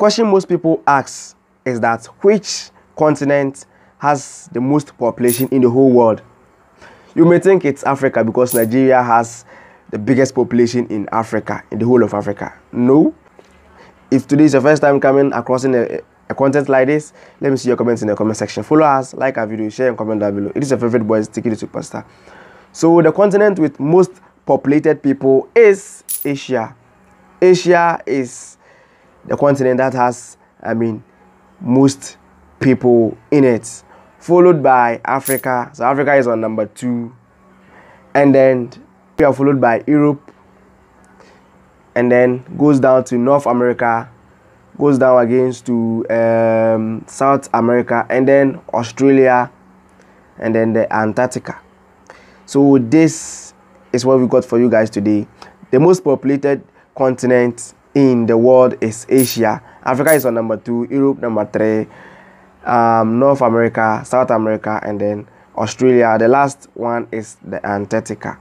question most people ask is that which continent has the most population in the whole world? You may think it's Africa because Nigeria has the biggest population in Africa, in the whole of Africa. No. If today is your first time coming across a, a content like this, let me see your comments in the comment section. Follow us, like our video, share and comment down below. It is your favorite boy, Sticky the Superstar. So the continent with most populated people is Asia. Asia is the continent that has, I mean, most people in it, followed by Africa. So Africa is on number two, and then we are followed by Europe, and then goes down to North America, goes down against to um, South America, and then Australia, and then the Antarctica. So this is what we got for you guys today. The most populated continent in the world is Asia. Africa is on number two, Europe number three, um, North America, South America, and then Australia. The last one is the Antarctica.